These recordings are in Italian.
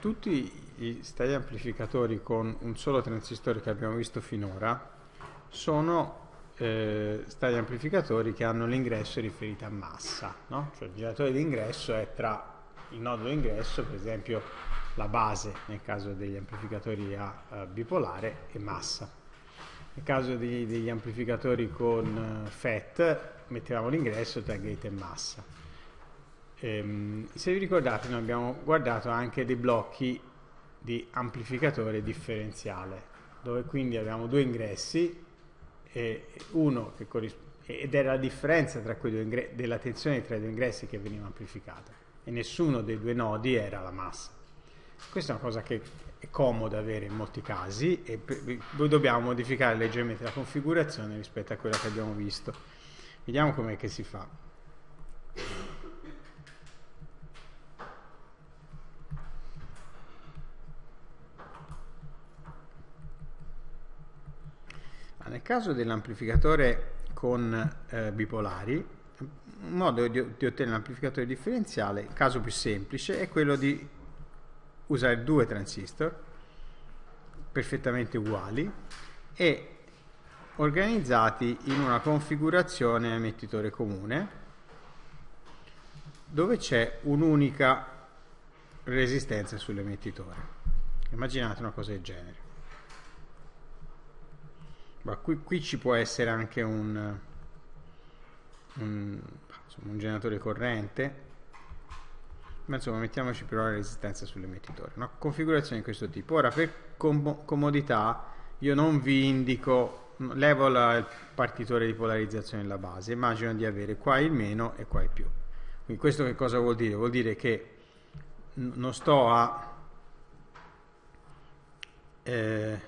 Tutti i stati amplificatori con un solo transistore che abbiamo visto finora sono eh, stati amplificatori che hanno l'ingresso riferito a massa, no? cioè il generatore di ingresso è tra il nodo di ingresso, per esempio la base nel caso degli amplificatori a uh, bipolare e massa. Nel caso degli, degli amplificatori con uh, FET mettevamo l'ingresso tra gate e massa. Ehm, se vi ricordate noi abbiamo guardato anche dei blocchi di amplificatore differenziale dove quindi abbiamo due ingressi e uno che ed era la differenza della tensione tra i due ingressi che veniva amplificata e nessuno dei due nodi era la massa. Questa è una cosa che è comoda avere in molti casi e noi dobbiamo modificare leggermente la configurazione rispetto a quella che abbiamo visto. Vediamo com'è che si fa. Nel caso dell'amplificatore con eh, bipolari, un modo di, di ottenere un amplificatore differenziale, il caso più semplice, è quello di usare due transistor perfettamente uguali e organizzati in una configurazione emettitore comune dove c'è un'unica resistenza sull'emettitore. Immaginate una cosa del genere. Ma qui, qui ci può essere anche un, un, insomma, un generatore corrente. Ma insomma mettiamoci però la resistenza sull'emettitore una configurazione di questo tipo. Ora per com comodità io non vi indico levo la, il partitore di polarizzazione della base. Immagino di avere qua il meno e qua il più. Quindi questo che cosa vuol dire? vuol dire che non sto a eh,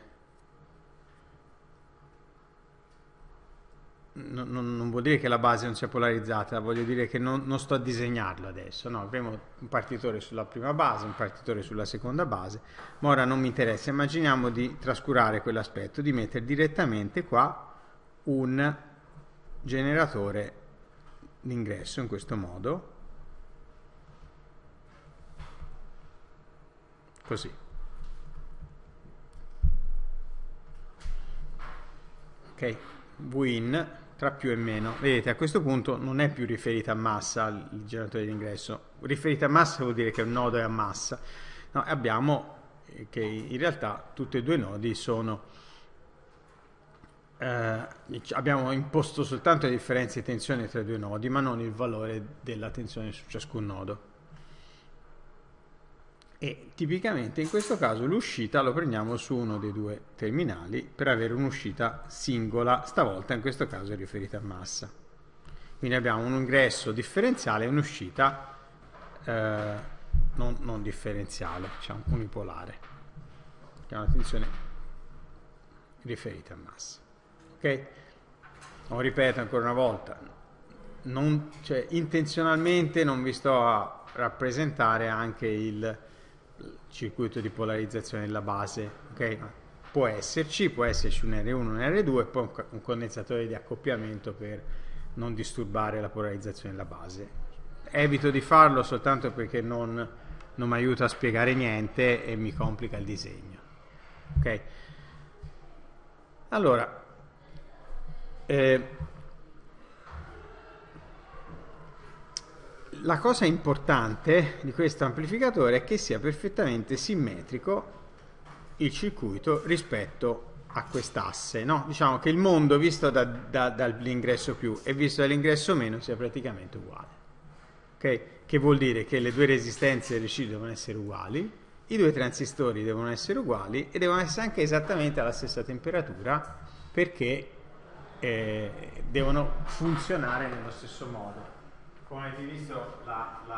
non, non, vuol dire che la base non sia polarizzata, voglio dire che non, non sto a disegnarlo adesso, no? avremo un partitore sulla prima base, un partitore sulla seconda base, ma ora non mi interessa, immaginiamo di trascurare quell'aspetto, di mettere direttamente qua un generatore d'ingresso in questo modo, così. Ok, Win tra più e meno. Vedete, a questo punto non è più riferita a massa il generatore d'ingresso. Riferita a massa vuol dire che un nodo è a massa. No, abbiamo eh, che in realtà tutti e due i nodi sono... Eh, abbiamo imposto soltanto le differenze di tensione tra i due nodi, ma non il valore della tensione su ciascun nodo e tipicamente in questo caso l'uscita lo prendiamo su uno dei due terminali per avere un'uscita singola, stavolta in questo caso è riferita a massa. Quindi abbiamo un ingresso differenziale e un'uscita eh, non, non, differenziale, diciamo unipolare, che è una riferita a massa. Ok? Lo ripeto ancora una volta, non, cioè, intenzionalmente non vi sto a rappresentare anche il circuito di polarizzazione della base, ok? Può esserci, può esserci un R1 un R2 e poi un condensatore di accoppiamento per non disturbare la polarizzazione della base. Evito di farlo soltanto perché non, non mi aiuta a spiegare niente e mi complica il disegno. Ok? Allora, eh, la cosa importante di questo amplificatore è che sia perfettamente simmetrico il circuito rispetto a quest'asse, no? diciamo che il mondo visto da, da, dall'ingresso più e visto dall'ingresso meno sia praticamente uguale. Okay? Che vuol dire che le due resistenze RC devono essere uguali, i due transistori devono essere uguali e devono essere anche esattamente alla stessa temperatura perché eh, devono funzionare nello stesso modo come avete visto il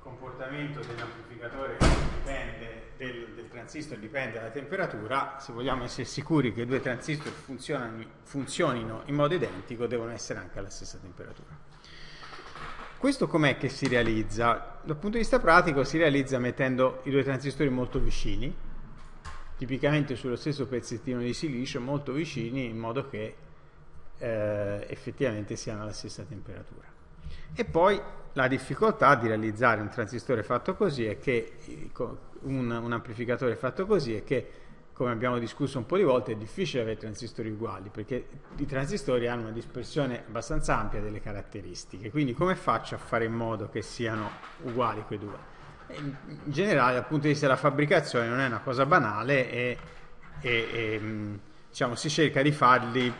comportamento dell'amplificatore dipende del, del, transistor dipende dalla temperatura. Se vogliamo essere sicuri che i due transistor funzionino in modo identico devono essere anche alla stessa temperatura. Questo com'è che si realizza? dal punto di vista pratico si realizza mettendo i due transistori molto vicini tipicamente sullo stesso pezzettino di silicio molto vicini in modo che eh, effettivamente siano alla stessa temperatura e poi la difficoltà di realizzare un transistore fatto così è che un, un amplificatore fatto così è che come abbiamo discusso un po' di volte, è difficile avere transistori uguali perché i transistori hanno una dispersione abbastanza ampia delle caratteristiche. Quindi come faccio a fare in modo che siano uguali quei due? In generale, dal punto di vista della fabbricazione, non è una cosa banale e, e, e diciamo, si cerca di farli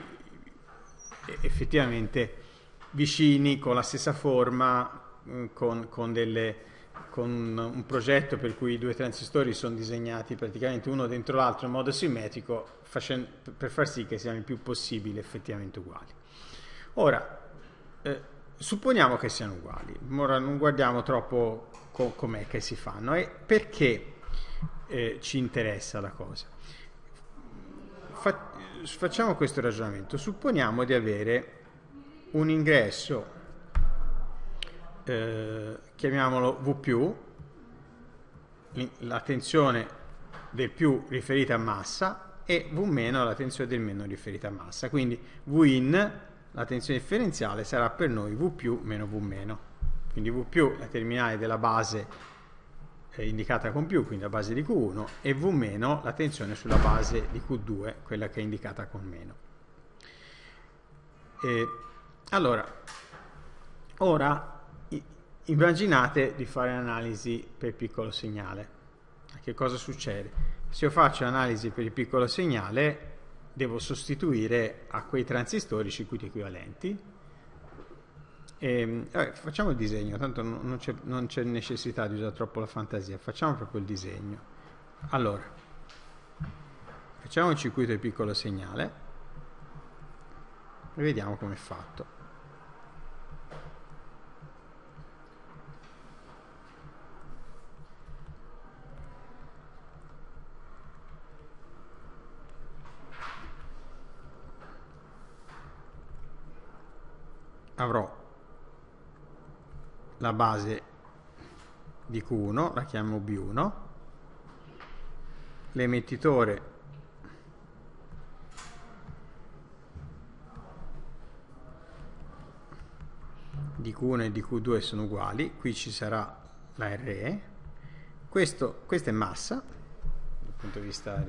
effettivamente vicini, con la stessa forma, con, con delle con un progetto per cui i due transistori sono disegnati praticamente uno dentro l'altro in modo simmetrico facendo, per far sì che siano il più possibile effettivamente uguali. Ora, eh, supponiamo che siano uguali, ora non guardiamo troppo co- com'è che si fanno e perché eh, ci interessa la cosa. Fa- facciamo questo ragionamento, supponiamo di avere un ingresso eh, chiamiamolo V la tensione del più riferita a massa e V la tensione del meno riferita a massa. Quindi V in, la tensione differenziale, sarà per noi V più meno V meno. Quindi V più la terminale della base indicata con più, quindi la base di Q1, e V meno la tensione sulla base di Q2, quella che è indicata con meno. E, allora, ora immaginate di fare un'analisi per piccolo segnale. Che cosa succede? Se io faccio analisi per il piccolo segnale, devo sostituire a quei transistori circuiti equivalenti. E, vabbè, facciamo il disegno, tanto non c'è, necessità di usare troppo la fantasia, facciamo proprio il disegno. Allora, facciamo il circuito di piccolo segnale e vediamo come è fatto. La base di Q1, la chiamo B1, l'emettitore di Q1 e di Q2 sono uguali, qui ci sarà la RE, Questo, questa è massa, dal punto di vista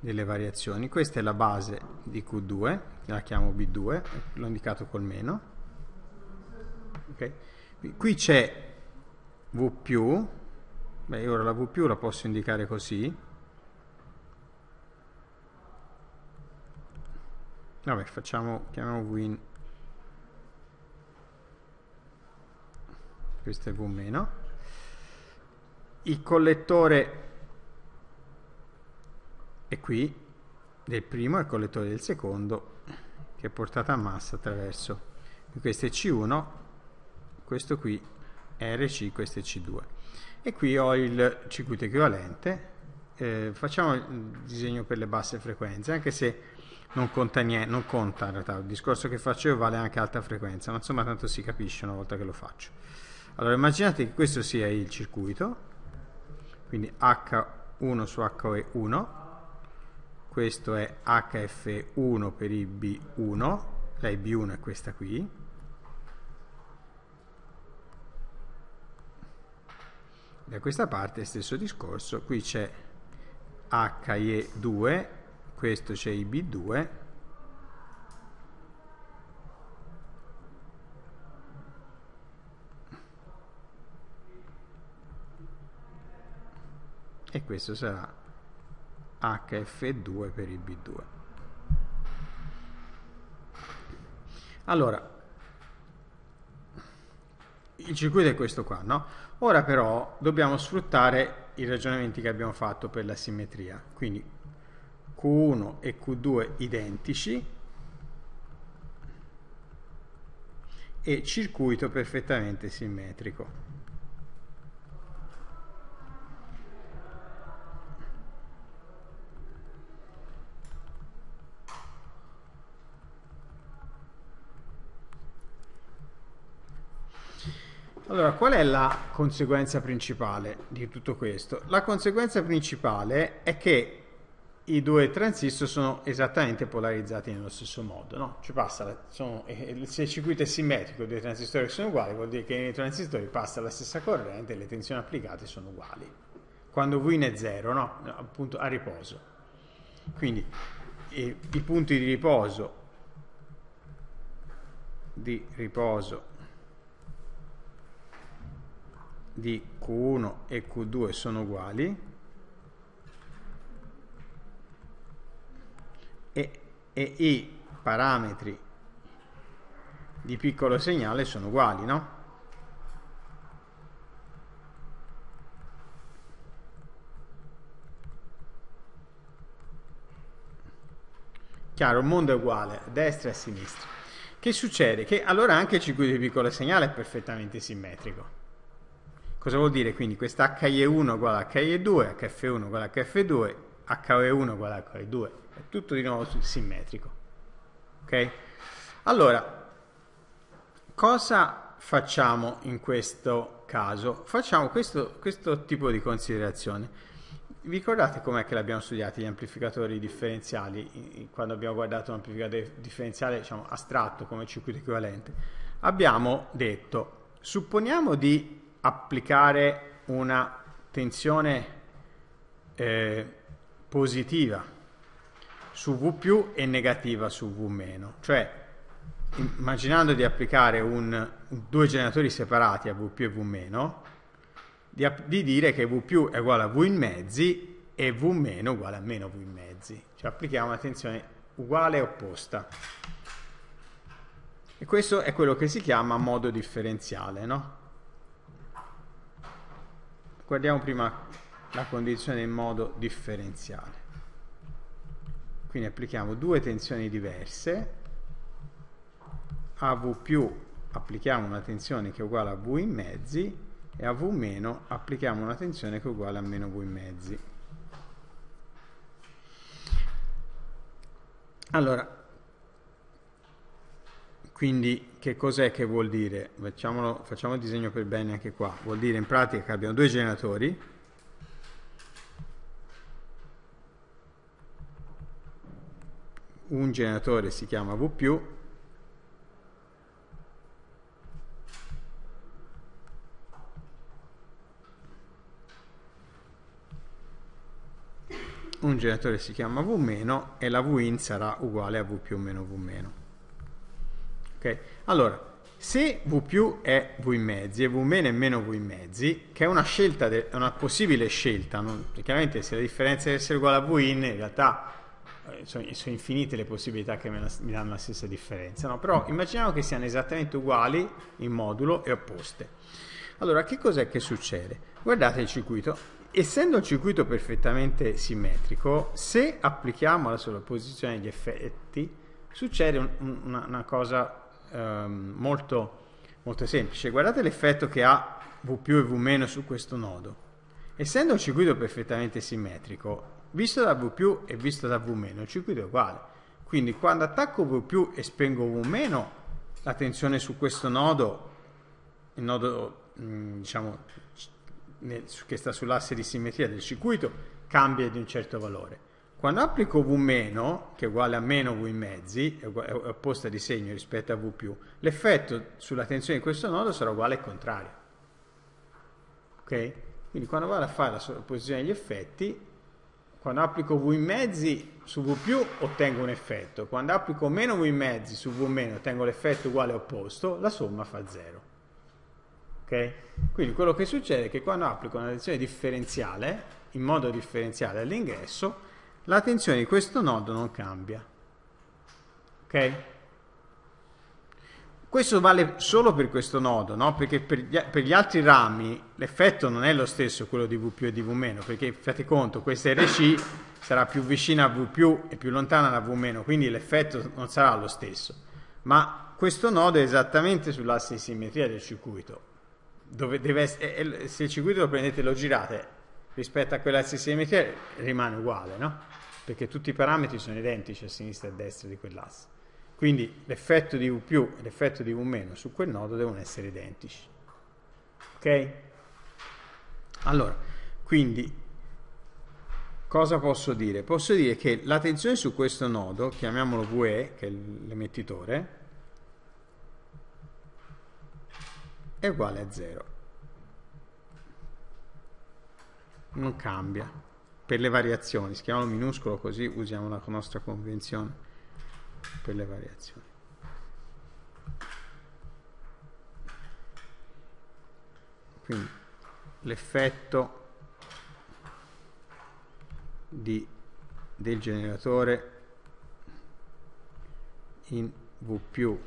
delle, variazioni, questa è la base di Q2, la chiamo B2, l'ho indicato col meno. Okay. Qui c'è V più, beh ora la V più la posso indicare così. Vabbè, facciamo, chiamiamo V in. Questo è V meno. Il collettore è qui, del primo e il collettore del secondo che è portata a massa attraverso questo è C1 questo qui è RC questo è C2 e qui ho il circuito equivalente. Eh, facciamo il disegno per le basse frequenze anche se non conta niente non conta in realtà. Il discorso che faccio io vale anche alta frequenza ma insomma tanto si capisce una volta che lo faccio. Allora immaginate che questo sia il circuito quindi H1 su H1 questo è HF1 per IB1, la IB1 è questa qui, da questa parte stesso discorso, qui c'è HE2, questo c'è IB2, e questo sarà HF2 per il B2. Allora, il circuito è questo qua, no? Ora però dobbiamo sfruttare i ragionamenti che abbiamo fatto per la simmetria. Quindi Q1 e Q2 identici e circuito perfettamente simmetrico. Allora, qual è la conseguenza principale di tutto questo? La conseguenza principale è che i due transistor sono esattamente polarizzati nello stesso modo. No? Ci passa, sono, se il circuito è simmetrico, i due transistori sono uguali, vuol dire che nei transistori passa la stessa corrente e le tensioni applicate sono uguali. Quando V in è 0, no? appunto a riposo. Quindi i, i punti di riposo di riposo di Q1 e Q2 sono uguali e, e i parametri di piccolo segnale sono uguali, no? Chiaro, il mondo è uguale, a destra e a sinistra. Che succede? Che allora anche il circuito di piccolo segnale è perfettamente simmetrico. Cosa vuol dire? Quindi questa HIE1 uguale a HIE2, HF1 uguale a HF2, HE1 uguale a HE2 è tutto di nuovo simmetrico. Ok? Allora, cosa facciamo in questo caso? Facciamo questo, questo tipo di considerazione. Vi ricordate com'è che l'abbiamo studiato gli amplificatori differenziali quando abbiamo guardato un amplificatore differenziale diciamo, astratto come circuito equivalente? Abbiamo detto, supponiamo di applicare una tensione eh, positiva su V più e negativa su V meno. Cioè, immaginando di applicare un, due generatori separati a V più e V meno, di, di, dire che V più è uguale a V in mezzi e V meno uguale a meno V in mezzi. Cioè applichiamo una tensione uguale e opposta. E questo è quello che si chiama modo differenziale, no? Guardiamo prima la condizione in modo differenziale. Quindi applichiamo due tensioni diverse, a V più applichiamo una tensione che è uguale a V in mezzi e a V meno applichiamo una tensione che è uguale a meno V in mezzi. Allora, quindi che cos'è che vuol dire? Facciamolo, facciamo il disegno per bene anche qua. Vuol dire in pratica che abbiamo due generatori un generatore si chiama V+, un generatore si chiama V- e la V in sarà uguale a V più meno V Ok? Allora, se V più è V in mezzi e V meno è meno V in mezzi, che è una scelta, è una possibile scelta, non, chiaramente se la differenza deve essere uguale a V in, in realtà eh, sono, sono, infinite le possibilità che mi, danno la stessa differenza, no? però immaginiamo che siano esattamente uguali in modulo e opposte. Allora, che cos'è che succede? Guardate il circuito, essendo il circuito perfettamente simmetrico, se applichiamo la sovrapposizione degli effetti, succede un, un, una, una, cosa um, molto, molto semplice. Guardate l'effetto che ha V più e V meno su questo nodo. Essendo un circuito perfettamente simmetrico, Visto da V più e visto da V meno, il circuito è uguale. Quindi quando attacco V più e spengo V meno, la tensione su questo nodo, il nodo mm, diciamo, che sta sull'asse di simmetria del circuito, cambia di un certo valore. Quando applico V che è uguale a meno V in mezzi, è opposta di segno rispetto a V più, l'effetto sulla tensione di questo nodo sarà uguale al contrario. Ok? Quindi quando vado a fare la sovrapposizione degli effetti, quando applico V in mezzi su V più ottengo un effetto, quando applico meno V in mezzi su V meno ottengo l'effetto uguale opposto, la somma fa 0. Ok? Quindi quello che succede è che quando applico una tensione differenziale, in modo differenziale all'ingresso, la tensione di questo nodo non cambia. Ok? Questo vale solo per questo nodo, no? perché per gli, per gli, altri rami l'effetto non è lo stesso quello di V più e di V meno, perché fate conto, questa RC sarà più vicina a V più e più lontana da V meno, quindi l'effetto non sarà lo stesso. Ma questo nodo è esattamente sull'asse di simmetria del circuito. Essere, se il circuito lo prendete e lo girate rispetto a quell'asse di simmetria rimane uguale, no? Perché tutti i parametri sono identici a sinistra e a destra di quell'asse. Quindi l'effetto di V più e l'effetto di V meno su quel nodo devono essere identici. Ok? Allora, quindi cosa posso dire? Posso dire che la tensione su questo nodo, chiamiamolo VE, che è l'emettitore, è uguale a 0. Non cambia. Per le variazioni, scriviamolo minuscolo così usiamo la nostra convenzione per le variazioni. Quindi l'effetto del generatore in V più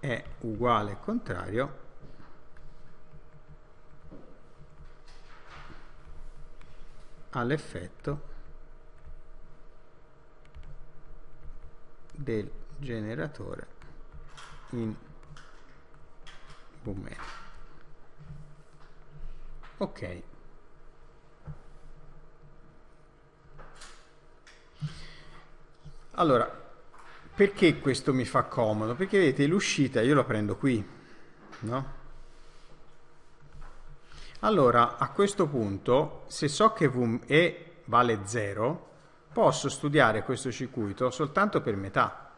è uguale al contrario all'effetto del generatore in meno. Ok. Allora, perché questo mi fa comodo? Perché vedete l'uscita io la prendo qui, no? Allora, a questo punto, se so che VE vale 0, posso studiare questo circuito soltanto per metà,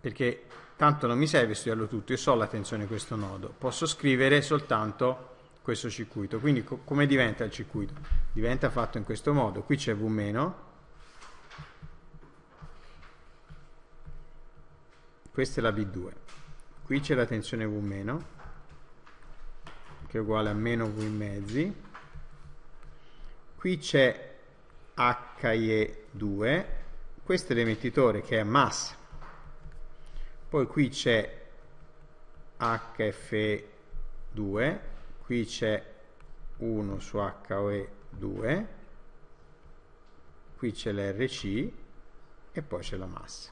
perché tanto non mi serve studiarlo tutto, io so la tensione di questo nodo, posso scrivere soltanto questo circuito. Quindi co come diventa il circuito? Diventa fatto in questo modo, qui c'è V questa è la B2 qui c'è la tensione V che è uguale a meno V mezzi. Qui c'è HIE2 questo è l'emettitore che è massa poi qui c'è HFE2 qui c'è 1 su HOE2 qui c'è l'RC e poi c'è la massa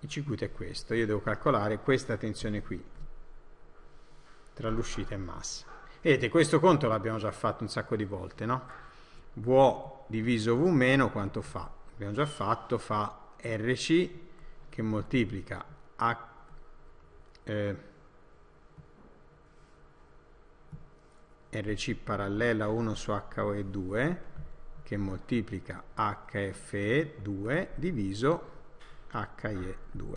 il circuito è questo, io devo calcolare questa tensione qui tra l'uscita e massa. Vedete, questo conto l'abbiamo già fatto un sacco di volte, no? V diviso V meno quanto fa? Abbiamo già fatto, fa RC che moltiplica H, eh, RC parallela 1 su HOE2 che moltiplica HFE2 diviso HIE2.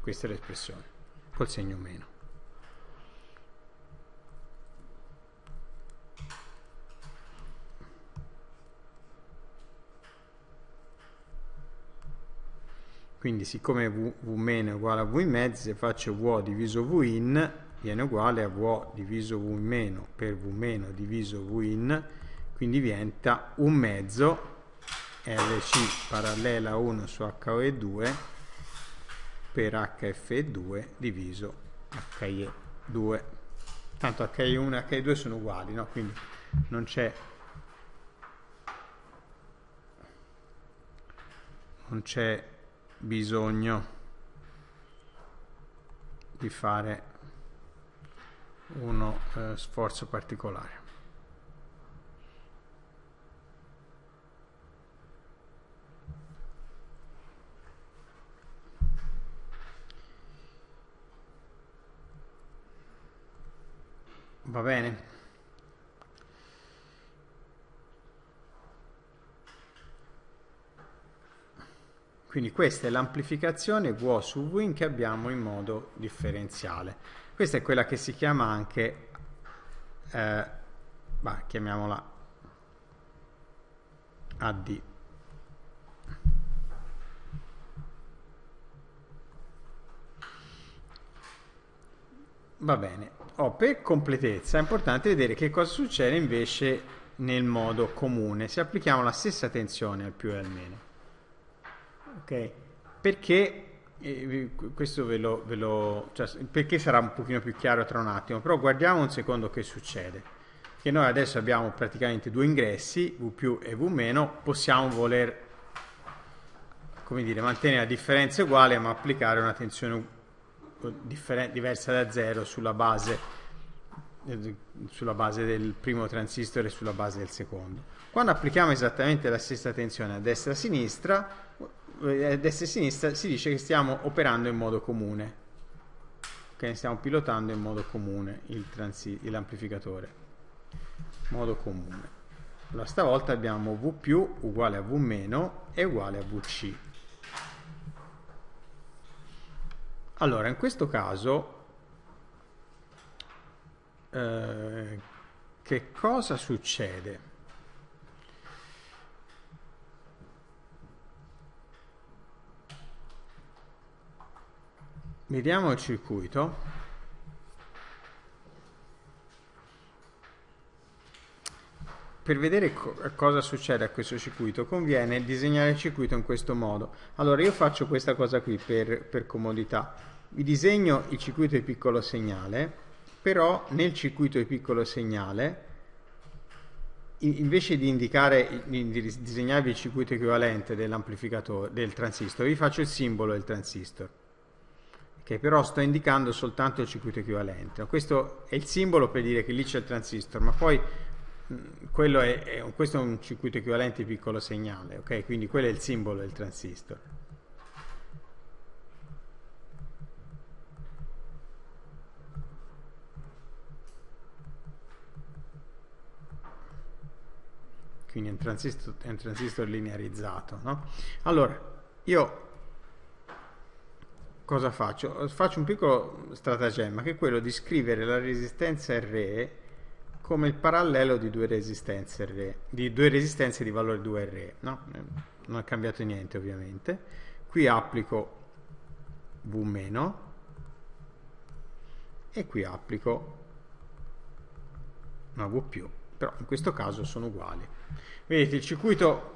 Questa è l'espressione, col segno meno. Quindi siccome v, v è uguale a v in mezzo, se faccio v diviso v in, viene uguale a v diviso v in meno per v meno diviso v in, quindi diventa un mezzo RC parallela 1 su HOE2 per HF2 diviso HIE2. Tanto HI1 e HI2 sono uguali, no? quindi non c'è non c'è bisogno di fare uno eh, sforzo particolare. Va bene? Quindi questa è l'amplificazione V su Win che abbiamo in modo differenziale. Questa è quella che si chiama anche, eh, bah, chiamiamola AD. Va bene oh, per completezza è importante vedere che cosa succede invece nel modo comune se applichiamo la stessa tensione al più e al meno. Ok? Perché eh, questo ve lo, ve lo cioè, perché sarà un pochino più chiaro tra un attimo, però guardiamo un secondo che succede. Che noi adesso abbiamo praticamente due ingressi, V più e V meno, possiamo voler come dire, mantenere la differenza uguale ma applicare una tensione diversa da zero sulla base, eh, sulla base del primo transistor e sulla base del secondo. Quando applichiamo esattamente la stessa tensione a destra e a sinistra, destra e sinistra si dice che stiamo operando in modo comune, che stiamo pilotando in modo comune l'amplificatore, modo comune. allora stavolta abbiamo V più uguale a V meno è uguale a VC. Allora, in questo caso, eh, che cosa succede? Vediamo il circuito. Per vedere co cosa succede a questo circuito conviene disegnare il circuito in questo modo. Allora io faccio questa cosa qui per, per comodità. Vi disegno il circuito di piccolo segnale, però nel circuito di piccolo segnale invece di indicare, di disegnarvi il circuito equivalente dell'amplificatore, del transistor, vi faccio il simbolo del transistor, che però sto indicando soltanto il circuito equivalente. Questo è il simbolo per dire che lì c'è il transistor, ma poi quello è, è, questo è un circuito equivalente piccolo segnale, ok? Quindi quello è il simbolo del transistor. Quindi è un transistor, è un transistor linearizzato, no? Allora, io cosa faccio? Faccio un piccolo stratagemma che è quello di scrivere la resistenza RE come il parallelo di due resistenze R, di due resistenze di valore 2R, no? Non è cambiato niente ovviamente. Qui applico V e qui applico una V però in questo caso sono uguali. Vedete il circuito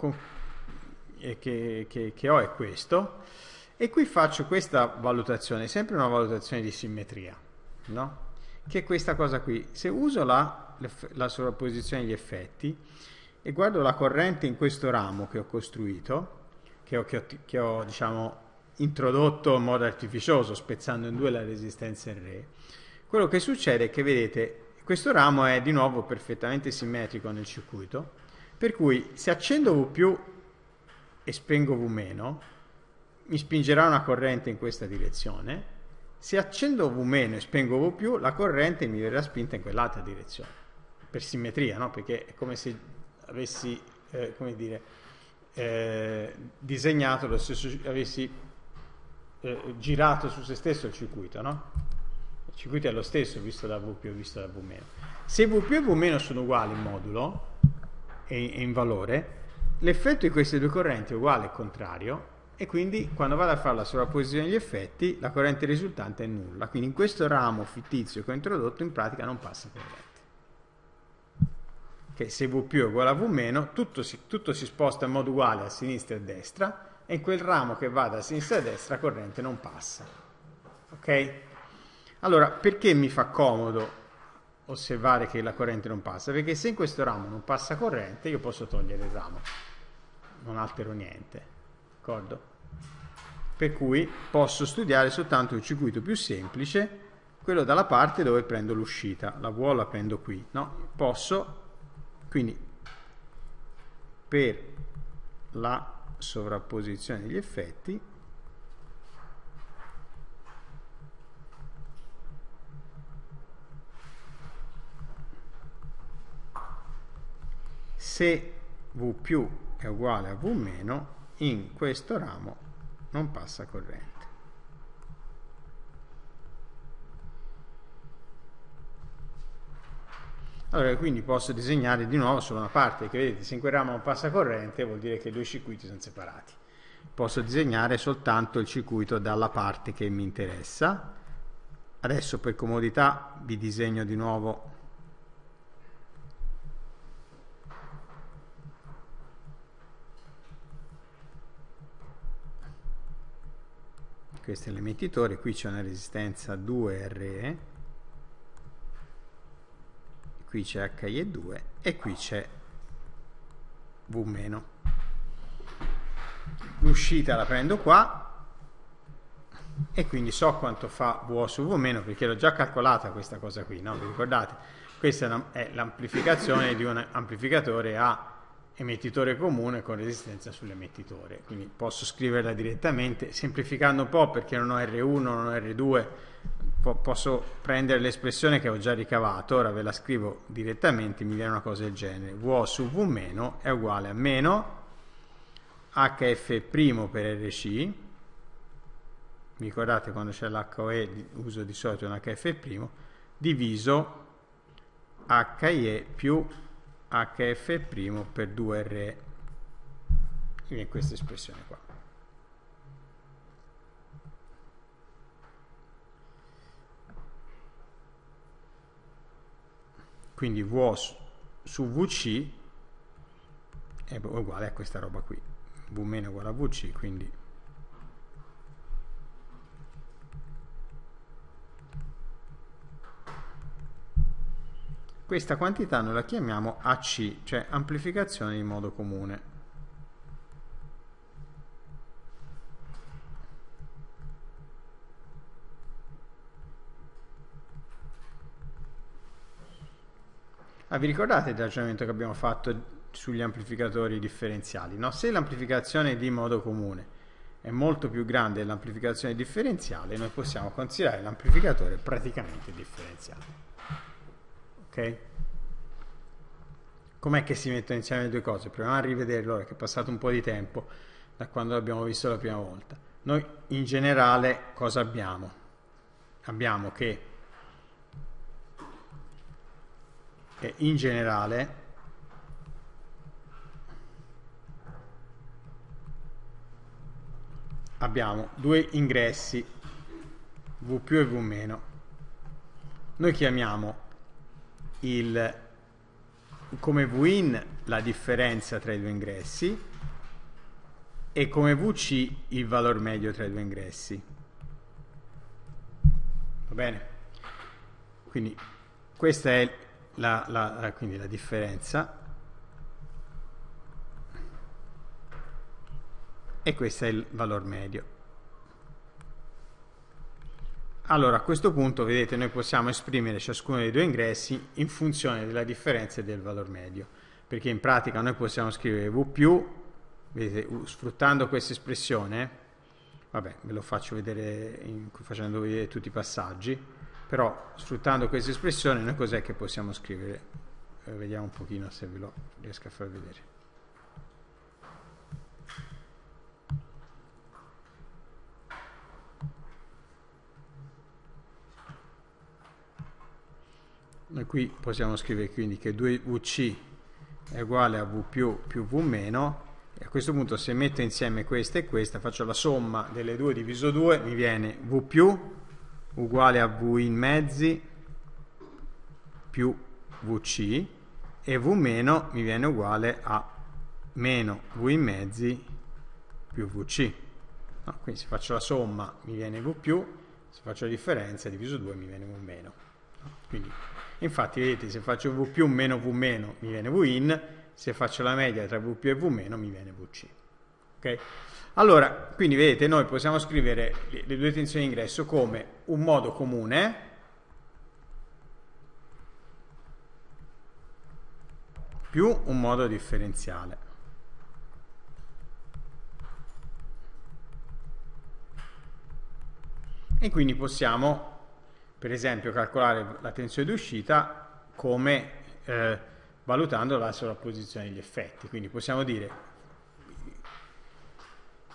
che, che, che ho è questo e qui faccio questa valutazione, sempre una valutazione di simmetria, no? che è questa cosa qui. Se uso la la sovrapposizione degli effetti e guardo la corrente in questo ramo che ho costruito, che ho, che ho, che ho diciamo, introdotto in modo artificioso, spezzando in due la resistenza R, quello che succede è che vedete questo ramo è di nuovo perfettamente simmetrico nel circuito, per cui se accendo V più e spengo V meno, mi spingerà una corrente in questa direzione, se accendo V meno e spengo V più, la corrente mi verrà spinta in quell'altra direzione per simmetria, no? perché è come se avessi eh, come dire, eh, disegnato lo stesso, avessi eh, girato su se stesso il circuito. No? Il circuito è lo stesso visto da V più visto da V meno. Se V più e V meno sono uguali in modulo e in valore, l'effetto di queste due correnti è uguale al contrario e quindi quando vado a fare la sovrapposizione degli effetti la corrente risultante è nulla. Quindi in questo ramo fittizio che ho introdotto in pratica non passa corrente che se V più è uguale a V meno, tutto si, tutto si sposta in modo uguale a sinistra e a destra e in quel ramo che va da sinistra a destra la corrente non passa. Ok? Allora, perché mi fa comodo osservare che la corrente non passa? Perché se in questo ramo non passa corrente, io posso togliere il ramo, non altero niente, d'accordo? Per cui posso studiare soltanto un circuito più semplice, quello dalla parte dove prendo l'uscita, la V la prendo qui, no? Posso quindi per la sovrapposizione degli effetti se V più è uguale a V meno in questo ramo non passa corrente. Allora, quindi posso disegnare di nuovo solo una parte, che vedete, se in quel ramo non passa corrente vuol dire che i due circuiti sono separati. Posso disegnare soltanto il circuito dalla parte che mi interessa. Adesso per comodità vi disegno di nuovo questo è l'emettitore, qui c'è una resistenza 2RE qui c'è HIE2 e qui c'è V. L'uscita la prendo qua e quindi so quanto fa V su V perché l'ho già calcolata questa cosa qui, no? Vi ricordate? Questa è l'amplificazione di un amplificatore a emettitore comune con resistenza sull'emettitore. Quindi posso scriverla direttamente, semplificando un po' perché non ho R1, non ho R2, po- posso prendere l'espressione che ho già ricavato, ora ve la scrivo direttamente, mi viene una cosa del genere. V su V è uguale a meno HF' per RC, mi ricordate quando c'è l'HOE uso di solito un HF', diviso HIE più HF' per 2RE. Quindi questa espressione qua. quindi V su VC è uguale a questa roba qui V meno uguale a VC quindi questa quantità noi la chiamiamo AC cioè amplificazione in modo comune Ah, vi ricordate il ragionamento che abbiamo fatto sugli amplificatori differenziali? No? Se l'amplificazione di modo comune è molto più grande dell'amplificazione differenziale, noi possiamo considerare l'amplificatore praticamente differenziale. Com'è che si mettono insieme le due cose? Proviamo a rivederlo ora che è passato un po' di tempo da quando l'abbiamo visto la prima volta. Noi in generale cosa abbiamo? Abbiamo che in generale abbiamo due ingressi V più e V meno. Noi chiamiamo il, come V in la differenza tra i due ingressi e come VC il valore medio tra i due ingressi. Va bene? Quindi questa è la, la, quindi la differenza e questo è il valore medio. Allora a questo punto vedete noi possiamo esprimere ciascuno dei due ingressi in funzione della differenza e del valore medio perché in pratica noi possiamo scrivere V vedete sfruttando questa espressione vabbè ve lo faccio vedere in, facendo vedere tutti i passaggi però sfruttando questa espressione noi cos'è che possiamo scrivere? Eh, vediamo un pochino se ve lo riesco a far vedere. Noi qui possiamo scrivere quindi che 2VC è uguale a V più più V meno e a questo punto se metto insieme questa e questa faccio la somma delle due diviso 2 mi viene V più uguale a V in mezzi più VC e V meno mi viene uguale a meno V in mezzi più VC. No, quindi se faccio la somma mi viene V più, se faccio la differenza diviso 2 mi viene V meno. Quindi, infatti vedete se faccio V più meno V meno mi viene V in, se faccio la media tra V più e V meno mi viene VC. Okay? Allora, quindi vedete, noi possiamo scrivere le, le due tensioni di ingresso come un modo comune più un modo differenziale. E quindi possiamo, per esempio, calcolare la tensione d'uscita come eh, valutando la sovrapposizione degli effetti. Quindi possiamo dire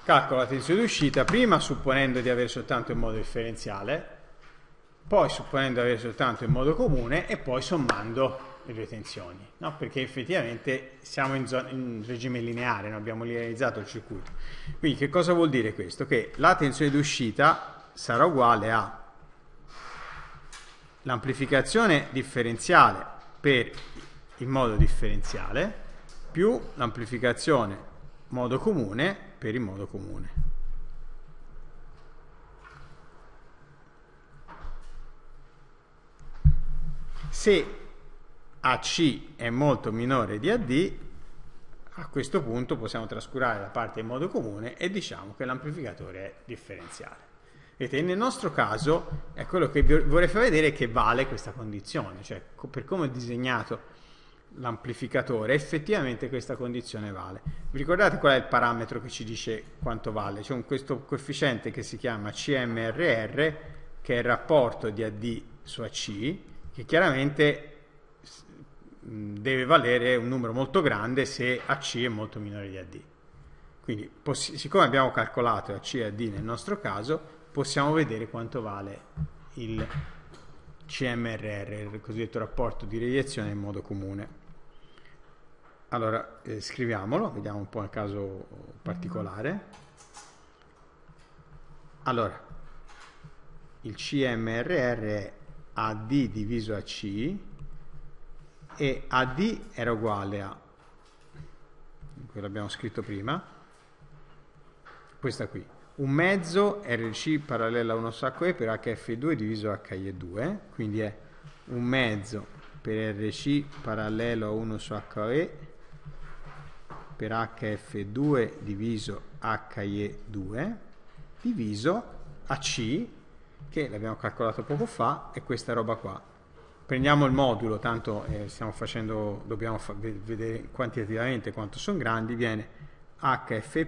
calcolo la tensione d'uscita prima supponendo di avere soltanto in modo differenziale, poi supponendo di avere soltanto in modo comune e poi sommando le due tensioni, no? perché effettivamente siamo in, in regime lineare, non abbiamo linearizzato il circuito. Quindi che cosa vuol dire questo? Che la tensione d'uscita sarà uguale a l'amplificazione differenziale per il modo differenziale più l'amplificazione modo comune per il modo comune. Se AC è molto minore di AD, a questo punto possiamo trascurare la parte in modo comune e diciamo che l'amplificatore è differenziale. Vedete, nel nostro caso è quello che vorrei far vedere che vale questa condizione, cioè per come è disegnato l'amplificatore, effettivamente questa condizione vale. Vi ricordate qual è il parametro che ci dice quanto vale? C'è un, questo coefficiente che si chiama CMRR che è il rapporto di AD su AC, che chiaramente deve valere un numero molto grande se AC è molto minore di AD. Quindi, siccome abbiamo calcolato AC e AD nel nostro caso, possiamo vedere quanto vale il CMRR, il cosiddetto rapporto di radiazione in modo comune. Allora, eh, scriviamolo, vediamo un po' il caso particolare. Allora, il CMRR è AD diviso AC e AD era uguale a, quello abbiamo scritto prima, questa qui, un mezzo RC parallelo a uno sacco E per HF2 diviso HE2, quindi è un mezzo per RC parallelo a 1 su HE per HF2 diviso HE2 diviso AC che l'abbiamo calcolato poco fa è questa roba qua. Prendiamo il modulo tanto eh, stiamo facendo dobbiamo fa vedere quantitativamente quanto sono grandi viene HF'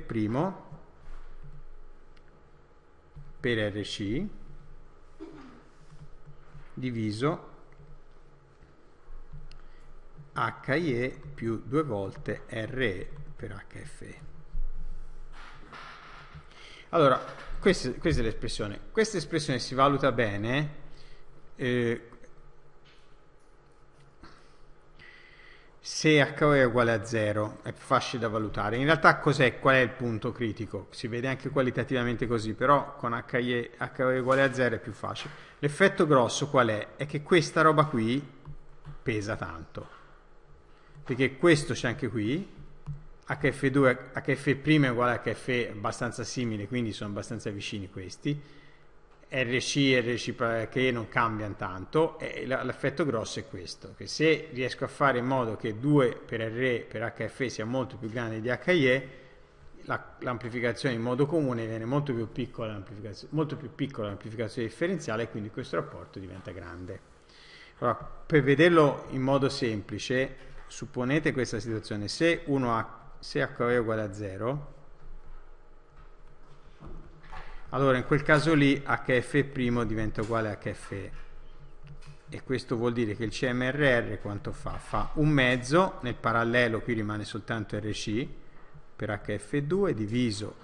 per RC diviso HIE più due volte RE per HFE. Allora, questa, questa è l'espressione. Questa espressione si valuta bene eh, se HO è uguale a 0, è facile da valutare. In realtà cos'è? Qual è il punto critico? Si vede anche qualitativamente così, però con HO è uguale a 0 è più facile. L'effetto grosso qual è? È che questa roba qui pesa tanto perché questo c'è anche qui, HF2, HF' è uguale a HF abbastanza simile, quindi sono abbastanza vicini questi, RC e RC che non cambiano tanto, l'effetto grosso è questo, che se riesco a fare in modo che 2 per R per HF sia molto più grande di la, l'amplificazione in modo comune viene molto più piccola molto più piccola l'amplificazione differenziale e quindi questo rapporto diventa grande. Allora, per vederlo in modo semplice, supponete questa situazione, se, 1 H, se H è uguale a 0, allora in quel caso lì HF' diventa uguale a HFE e questo vuol dire che il CMRR quanto fa? Fa un mezzo, nel parallelo qui rimane soltanto RC per HF2 diviso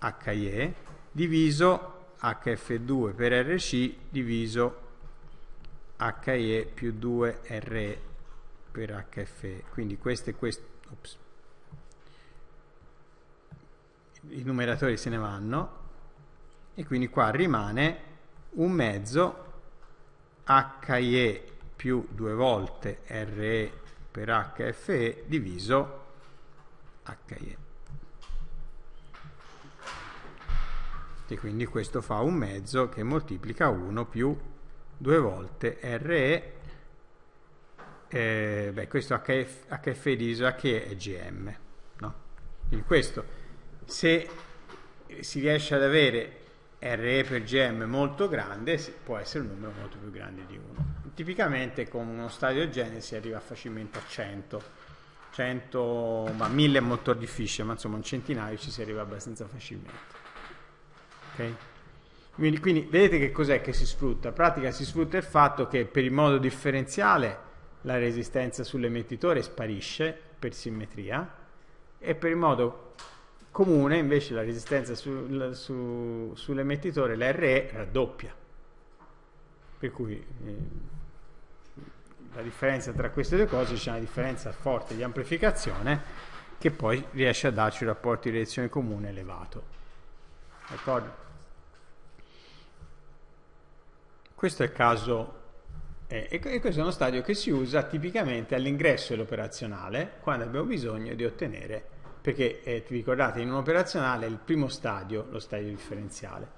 HIE diviso HF2 per RC diviso HIE più 2 RE per HFE. Quindi questo e questo... Ops. I numeratori se ne vanno e quindi qua rimane un mezzo HIE più due volte RE per HFE diviso HIE. E quindi questo fa un mezzo che moltiplica 1 più due volte RE eh, beh, questo HF, HF diviso H è GM. No? Quindi questo, se si riesce ad avere RE per GM molto grande, può essere un numero molto più grande di 1. Tipicamente con uno stadio Gene si arriva facilmente a 100. 100, ma 1000 è molto difficile, ma insomma un centinaio ci si arriva abbastanza facilmente. Ok? Quindi, quindi vedete che cos'è che si sfrutta? In pratica si sfrutta il fatto che per il modo differenziale la resistenza sull'emettitore sparisce per simmetria e per il modo comune invece la resistenza sul, su, sull'emettitore, la RE, raddoppia. Per cui eh, la differenza tra queste due cose c'è una differenza forte di amplificazione che poi riesce a darci un rapporto di direzione comune elevato. D'accordo? Questo è il caso eh, e, questo è uno stadio che si usa tipicamente all'ingresso dell'operazionale quando abbiamo bisogno di ottenere, perché eh, vi ricordate in un operazionale il primo stadio, lo stadio differenziale,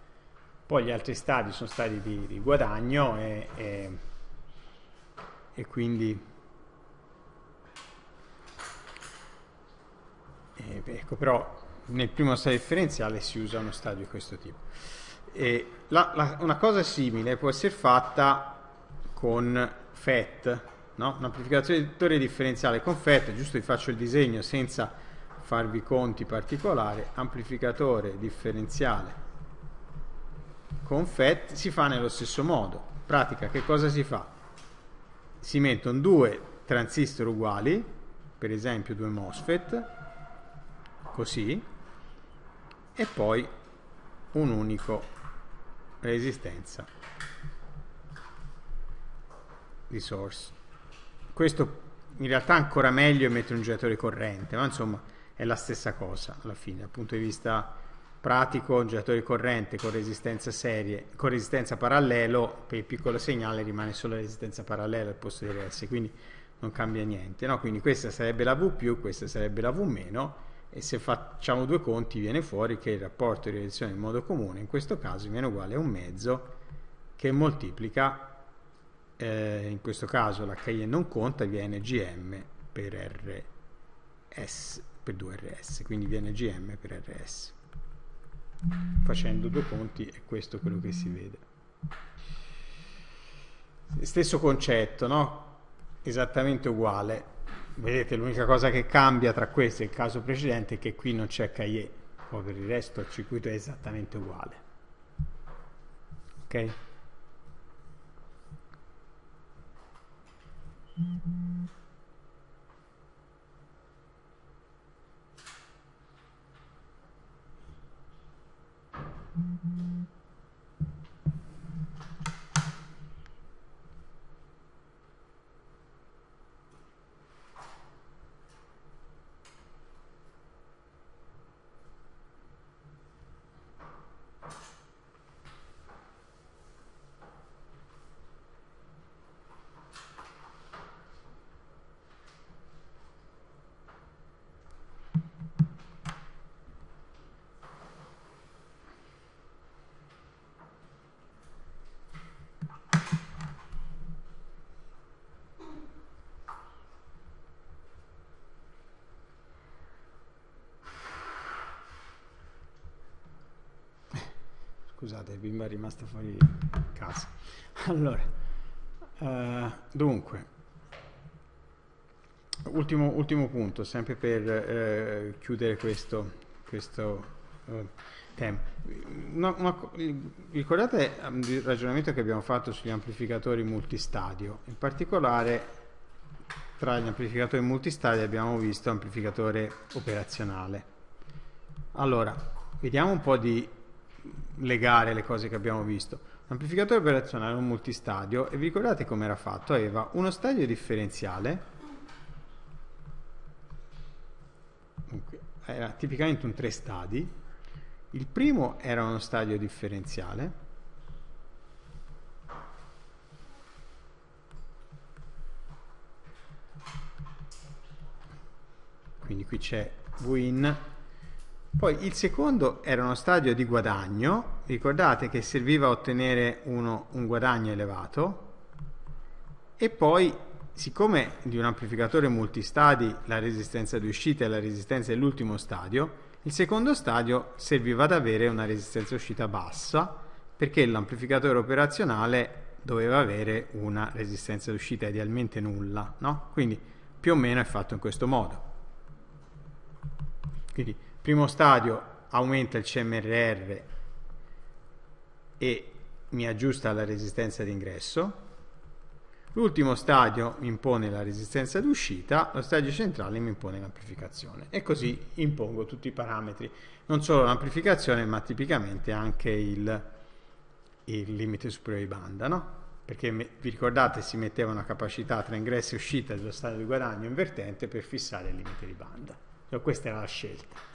poi gli altri stadi sono stadi di, di guadagno e, e, e quindi eh, ecco però nel primo stadio differenziale si usa uno stadio di questo tipo. La, la, una cosa simile può essere fatta con FET, no? un amplificatore differenziale con FET, giusto vi faccio il disegno senza farvi conti particolari, amplificatore differenziale con FET si fa nello stesso modo. In pratica che cosa si fa? Si mettono due transistor uguali, per esempio due MOSFET, così, e poi un unico resistenza di source. Questo in realtà ancora meglio è mettere un generatore corrente, ma insomma è la stessa cosa alla fine, dal punto di vista pratico, un generatore corrente con resistenza serie, con resistenza parallelo, per il piccolo segnale rimane solo la resistenza parallela al posto di RS, quindi non cambia niente, no? quindi questa sarebbe la V questa sarebbe la V e se facciamo due conti viene fuori che il rapporto di relazione in modo comune in questo caso viene uguale a un mezzo che moltiplica eh, in questo caso l'HIE non conta, viene GM per RS, per 2RS, quindi viene GM per RS. Facendo due conti è questo quello che si vede. Stesso concetto, no? Esattamente uguale. Vedete, l'unica cosa che cambia tra questo e il caso precedente è che qui non c'è HIE, poi per il resto il circuito è esattamente uguale. Ok? Mm-hmm. Scusate, bimba è rimasta fuori casa. Allora, uh, dunque, ultimo, ultimo, punto, sempre per uh, chiudere questo, questo uh, tema. Una, una, ricordate um, il ragionamento che abbiamo fatto sugli amplificatori multistadio? In particolare, tra gli amplificatori multistadio abbiamo visto amplificatore operazionale. Allora, vediamo un po' di legare le cose che abbiamo visto. L'amplificatore operazionale un multistadio e vi ricordate come era fatto? Aveva uno stadio differenziale, era tipicamente un tre stadi, il primo era uno stadio differenziale, quindi qui c'è Win poi il secondo era uno stadio di guadagno, ricordate che serviva a ottenere uno, un guadagno elevato e poi siccome di un amplificatore multistadi la resistenza di uscita è la resistenza dell'ultimo stadio, il secondo stadio serviva ad avere una resistenza uscita bassa perché l'amplificatore operazionale doveva avere una resistenza d'uscita idealmente nulla, no? Quindi più o meno è fatto in questo modo. Quindi Primo stadio aumenta il CMRR e mi aggiusta la resistenza d'ingresso. L'ultimo stadio mi impone la resistenza d'uscita, lo stadio centrale mi impone l'amplificazione e così impongo tutti i parametri, non solo l'amplificazione ma tipicamente anche il, il limite superiore di banda, no? Perché vi ricordate si metteva una capacità tra ingresso e uscita dello stadio di guadagno invertente per fissare il limite di banda. Cioè, questa era la scelta.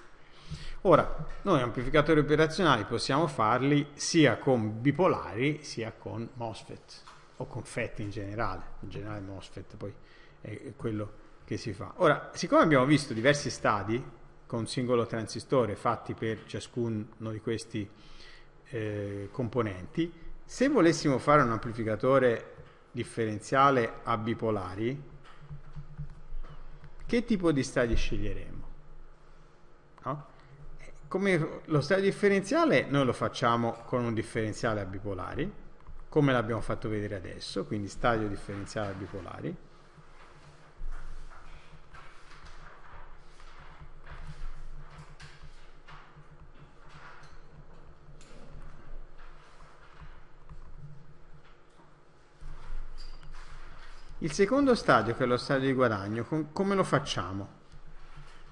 Ora, noi amplificatori operazionali possiamo farli sia con bipolari sia con MOSFET o con FET in generale, in generale MOSFET poi è quello che si fa. Ora, siccome abbiamo visto diversi stadi con singolo transistore fatti per ciascuno di questi eh, componenti, se volessimo fare un amplificatore differenziale a bipolari, che tipo di stadi sceglieremo? No? come lo stadio differenziale noi lo facciamo con un differenziale a bipolari, come l'abbiamo fatto vedere adesso, quindi stadio differenziale a bipolari. Il secondo stadio, che è lo stadio di guadagno, com come lo facciamo?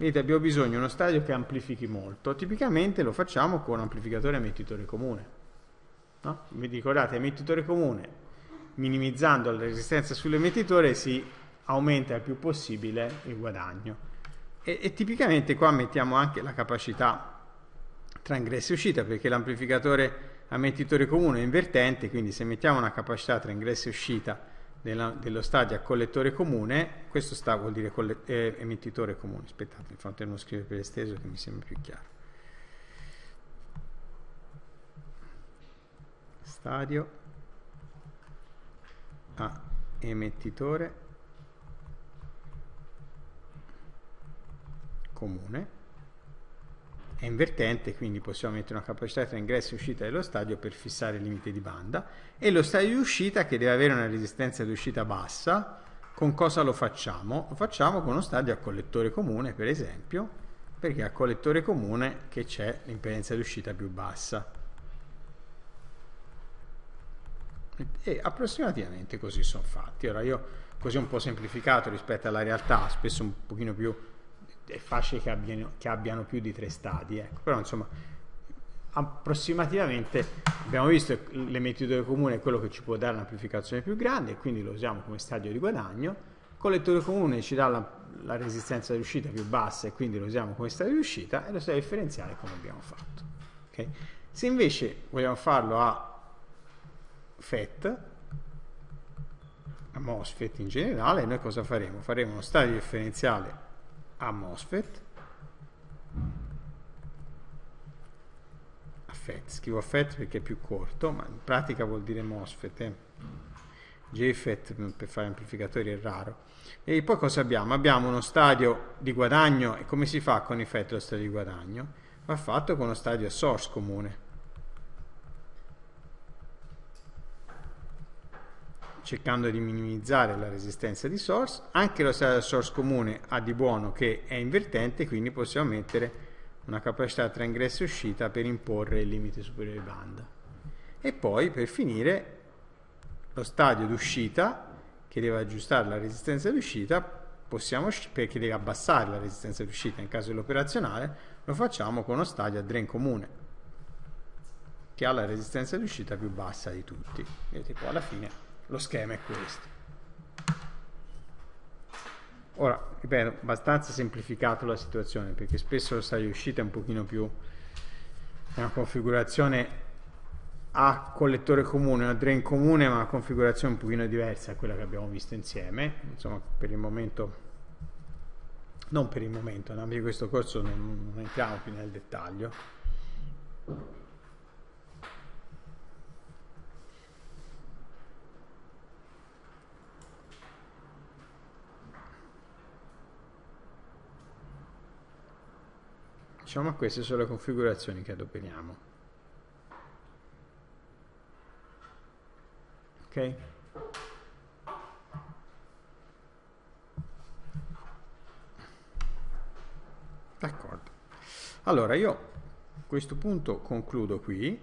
Vedete, abbiamo bisogno di uno stadio che amplifichi molto. Tipicamente lo facciamo con amplificatore emettitore comune. No? Vi ricordate, emettitore comune, minimizzando la resistenza sull'emettitore si aumenta il più possibile il guadagno. E, e tipicamente qua mettiamo anche la capacità tra ingresso e uscita, perché l'amplificatore ammettitore comune è invertente, quindi se mettiamo una capacità tra ingresso e uscita della, dello stadio a collettore comune, questo sta vuol dire eh, emettitore comune. Aspettate, fate uno scrivere per esteso che mi sembra più chiaro. Stadio a emettitore comune è invertente, quindi possiamo mettere una capacità tra ingresso e uscita dello stadio per fissare il limite di banda e lo stadio di uscita che deve avere una resistenza di uscita bassa, con cosa lo facciamo? Lo facciamo con uno stadio a collettore comune, per esempio, perché a collettore comune che c'è l'impedenza di uscita più bassa. E approssimativamente così sono fatti. Ora io così un po' semplificato rispetto alla realtà, spesso un pochino più è facile che abbiano, che abbiano più di tre stadi, ecco. però insomma approssimativamente abbiamo visto l'emettitore comune è quello che ci può dare un'amplificazione più grande e quindi lo usiamo come stadio di guadagno, collettore comune ci dà la, la resistenza di uscita più bassa e quindi lo usiamo come stadio di uscita e lo stadio differenziale come abbiamo fatto. Okay? Se invece vogliamo farlo a FET, a MOSFET in generale, noi cosa faremo? Faremo uno stadio differenziale a MOSFET a FET, scrivo FET perché è più corto ma in pratica vuol dire MOSFET eh. JFET per fare amplificatori è raro e poi cosa abbiamo? abbiamo uno stadio di guadagno e come si fa con i FET lo stadio di guadagno? va fatto con uno stadio source comune cercando di minimizzare la resistenza di source, anche lo stato source comune ha di buono che è invertente, quindi possiamo mettere una capacità tra ingresso e uscita per imporre il limite superiore di banda. E poi per finire lo stadio d'uscita che deve aggiustare la resistenza d'uscita, possiamo, perché deve abbassare la resistenza d'uscita in caso dell'operazionale, lo facciamo con uno stadio a drain comune che ha la resistenza d'uscita più bassa di tutti. Vedete qua alla fine lo schema è questo. Ora, ripeto, abbastanza semplificato la situazione perché spesso stadio uscita è un pochino più è una configurazione a collettore comune, a drain comune, ma una configurazione un pochino diversa da quella che abbiamo visto insieme. Insomma, per il momento non per il momento, nell'ambito di questo corso non, non entriamo più nel dettaglio. Diciamo queste sono le configurazioni che adoperiamo. Ok? D'accordo. Allora io a questo punto concludo qui.